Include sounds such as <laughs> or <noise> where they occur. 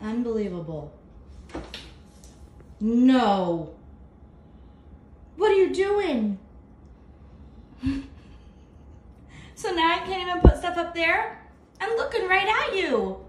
Unbelievable. No. What are you doing? <laughs> so now I can't even put stuff up there? I'm looking right at you.